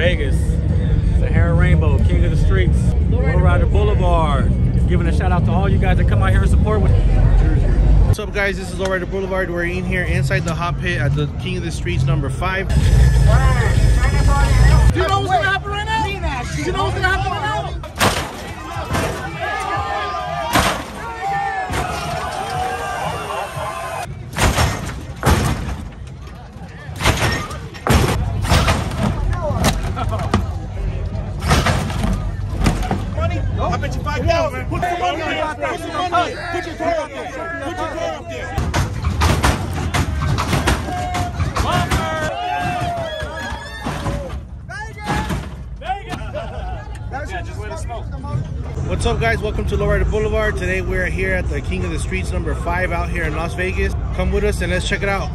Vegas. Sahara Rainbow, King of the Streets, Lowrider Boulevard. Giving a shout out to all you guys that come out here and support with. What's up, guys? This is Lowrider Boulevard. We're in here inside the hot pit at the King of the Streets number five. Do you know what's gonna happen right now? Do you know what's gonna happen right now? Put your car up there. Put your car up there. What's up, guys? Welcome to Lowrider Boulevard. Today we're here at the King of the Streets number five out here in Las Vegas. Come with us and let's check it out.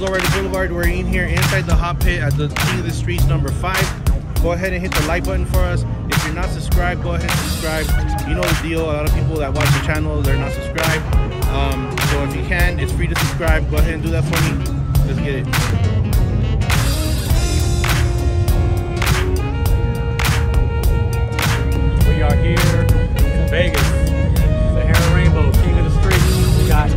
Lowrider Boulevard. We're in here inside the hot pit at the King of the Streets number five. Go ahead and hit the like button for us. If you're not subscribed, go ahead and subscribe. You know the deal. A lot of people that watch the channel, they're not subscribed. Um, so if you can, it's free to subscribe. Go ahead and do that for me. Let's get it. We are here in Vegas. Sahara Rainbow, King of the Streets. We got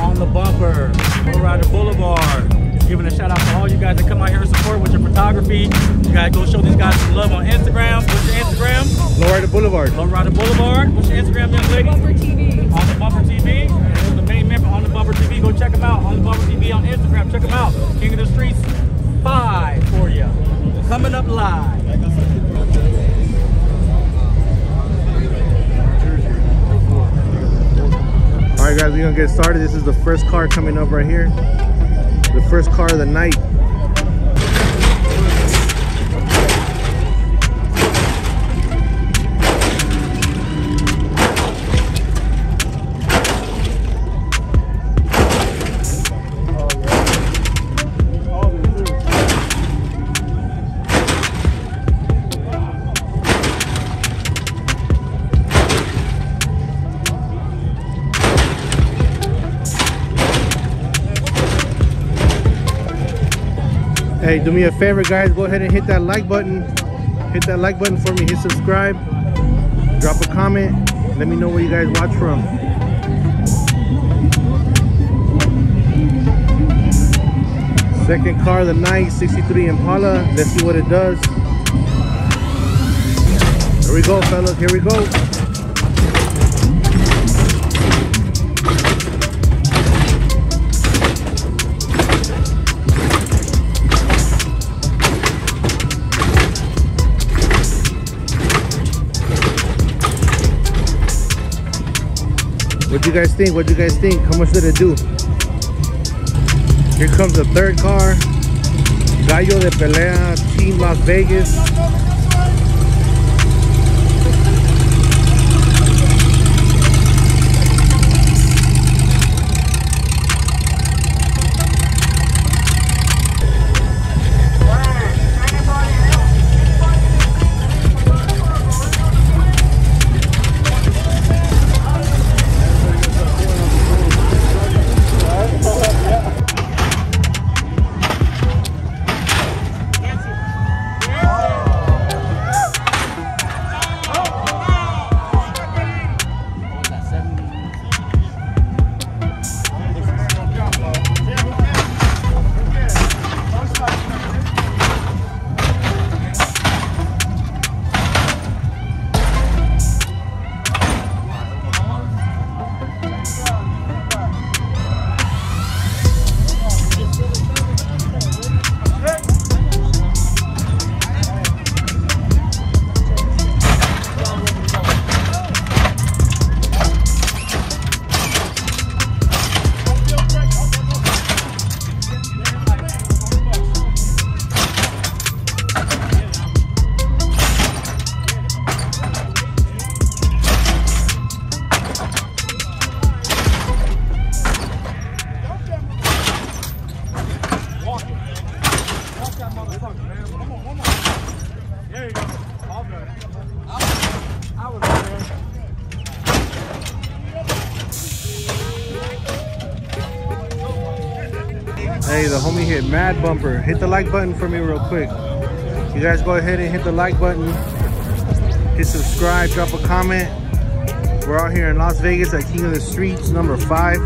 On the Bumper, Lowrider Boulevard. Giving a shout out to all you guys that come out here and support with your photography. You gotta go show these guys some love on Instagram. What's your Instagram? Lowrider Boulevard. Lowrider Boulevard. What's your Instagram, young lady? Bumper TV. On the Bumper TV. And the main member on the Bumper TV. Go check them out. On the Bumper TV on Instagram. Check them out. King of the Streets 5 for you. Coming up live. All right, guys, we're gonna get started. This is the first car coming up right here. The first car of the night. Hey, do me a favor, guys. Go ahead and hit that like button. Hit that like button for me. Hit subscribe. Drop a comment. Let me know where you guys watch from. Second car of the night, 63 Impala. Let's see what it does. Here we go, fellas. Here we go. What do you guys think? What do you guys think? How much did it do? Here comes the third car. Gallo de Pelea Team Las Vegas. Hey, the homie hit mad bumper. Hit the like button for me real quick. You guys go ahead and hit the like button. Hit subscribe, drop a comment. We're out here in Las Vegas at King of the Streets, number five.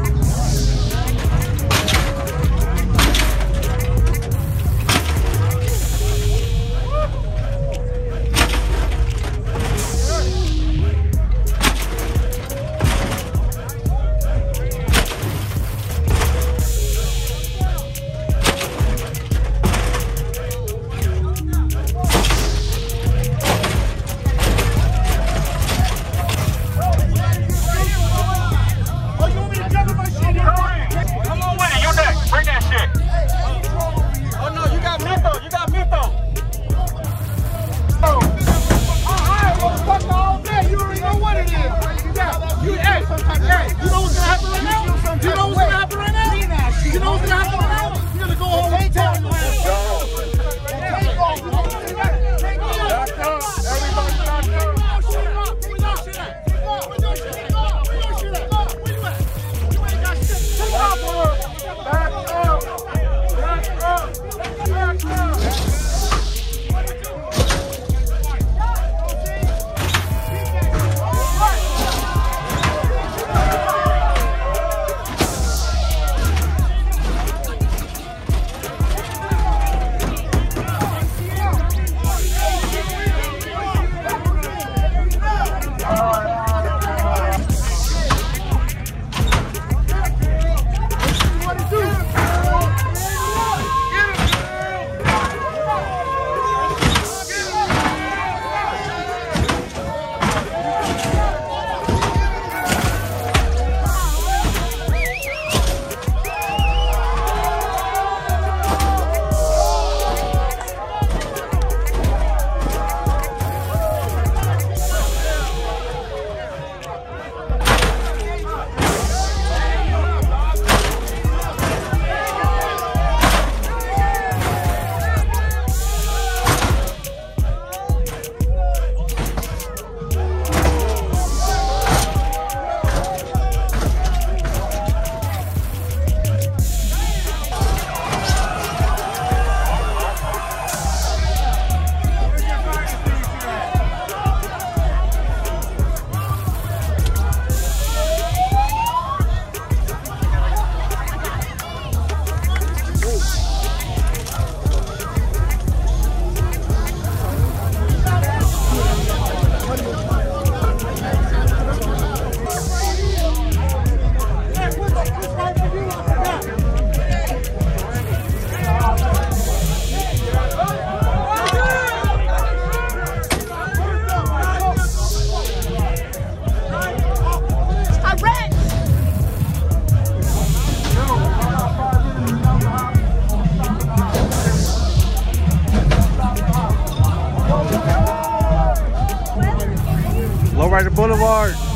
Boulevard.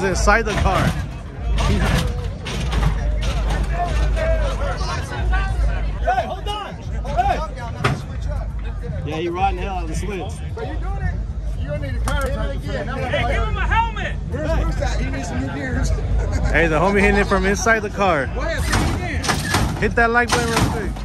That fool's inside the car. Hey, hold on. Hey. Yeah, he riding hell out of the switch. But you doing it? You don't need a car. Hey, give him a helmet. Where's Bruce at? He needs some new gears. Hey, the homie hitting it from inside the car. Go ahead, take it again. Hit that like button real quick.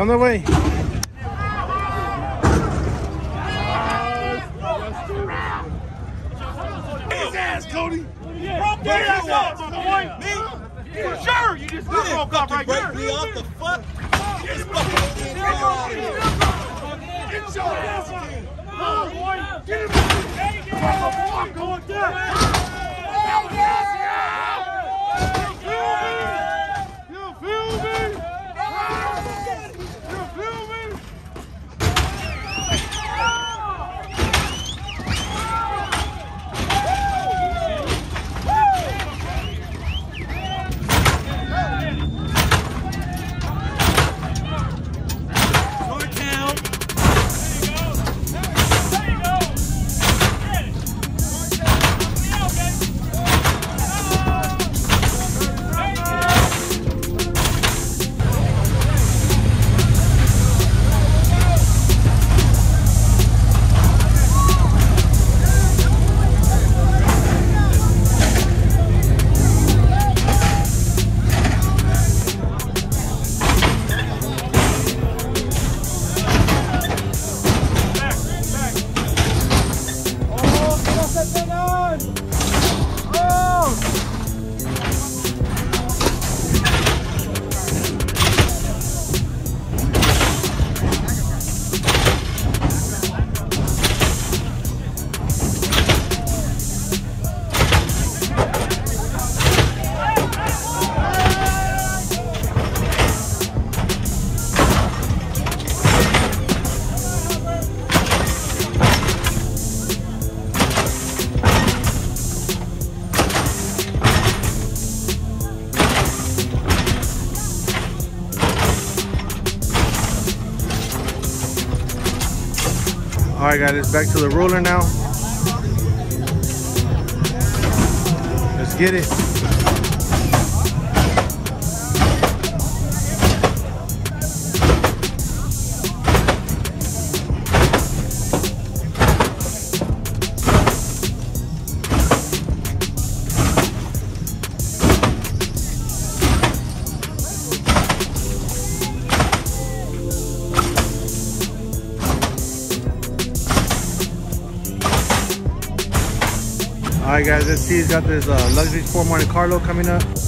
On the Right, guys, back to the roller now. Let's get it. can see he's got this uh, luxury sport Monte Carlo coming up.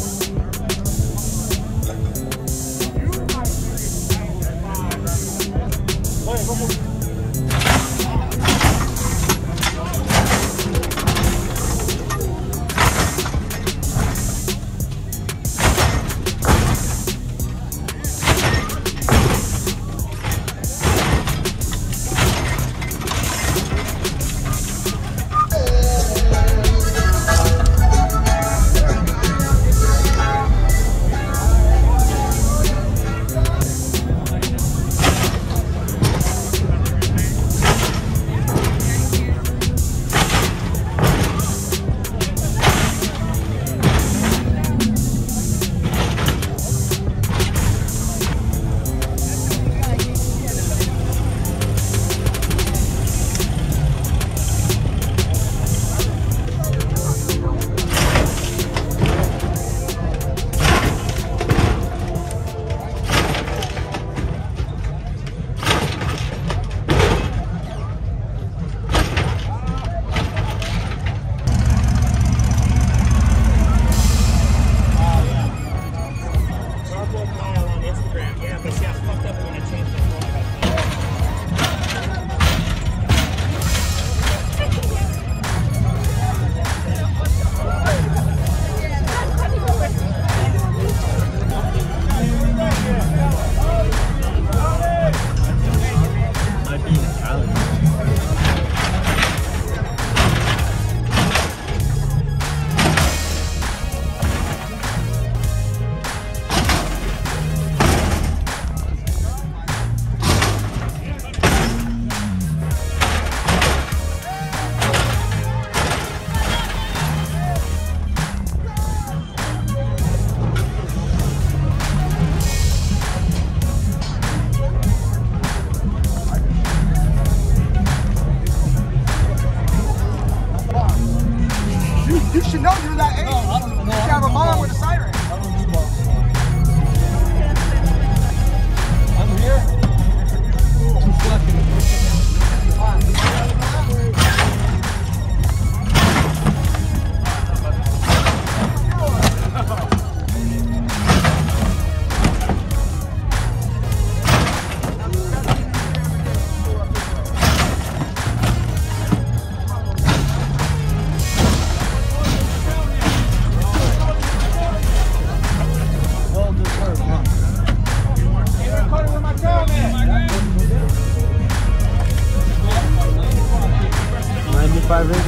five inch.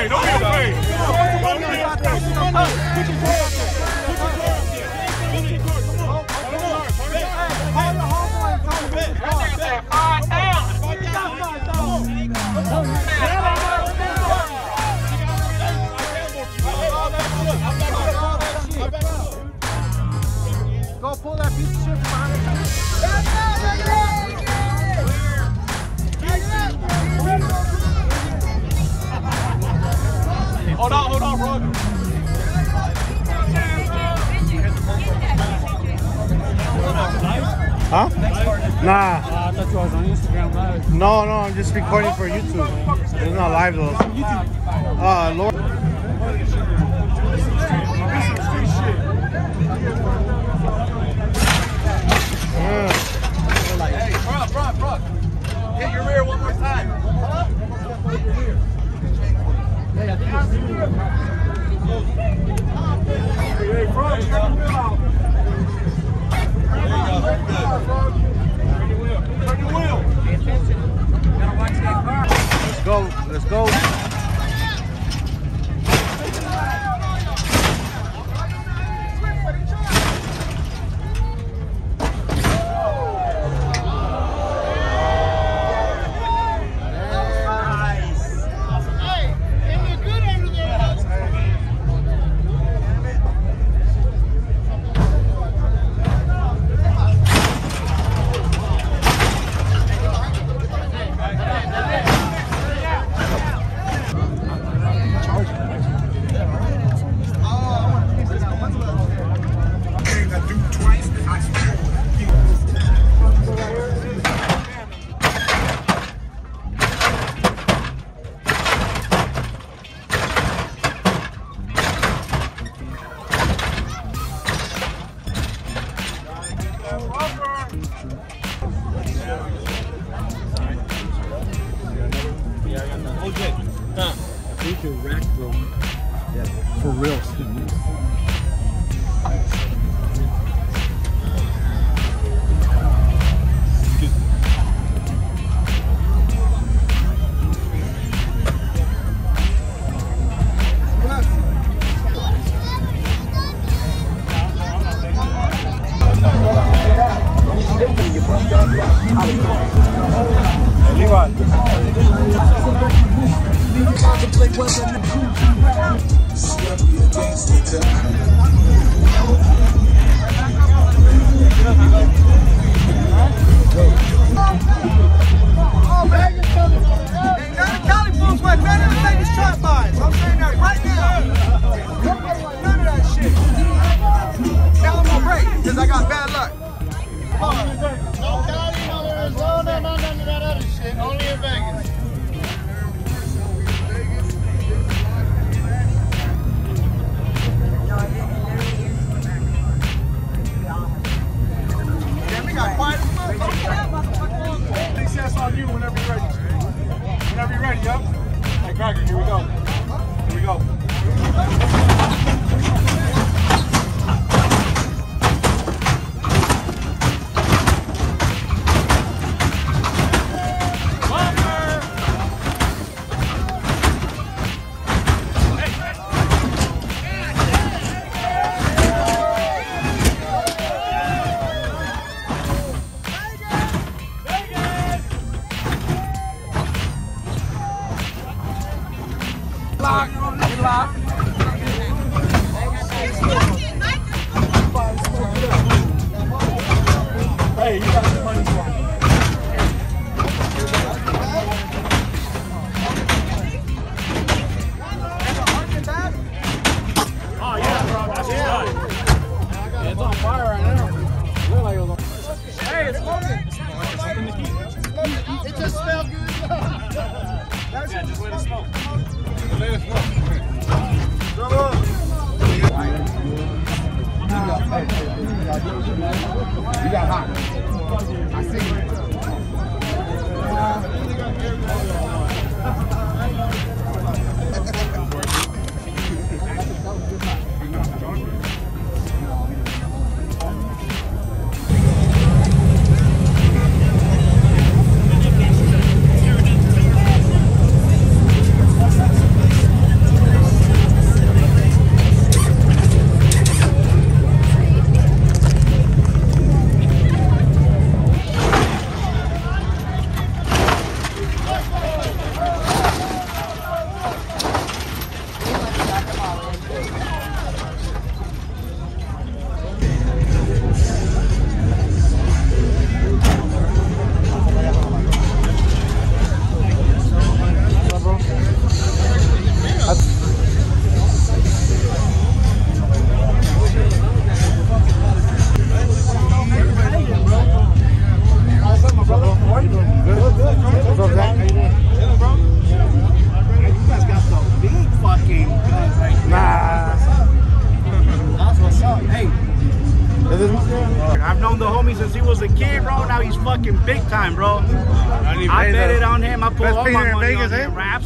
afraid. Don't be afraid. Don't be afraid. Huh? Nah. Uh, I thought you was on Instagram live. No, no, I'm just recording for YouTube. It's not live though. Uh, Lord.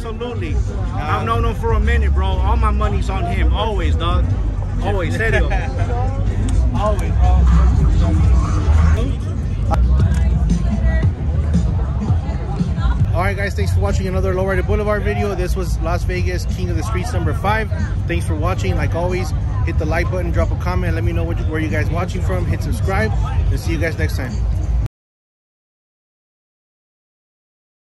Absolutely. I've um, known him for a minute, bro. All my money's on him. Always, dog. Always. Serio. Always, Alright guys, thanks for watching another Lowrider Boulevard video. This was Las Vegas King of the Streets number 5. Thanks for watching. Like always, hit the like button, drop a comment, let me know you, where you guys watching from, hit subscribe, and see you guys next time.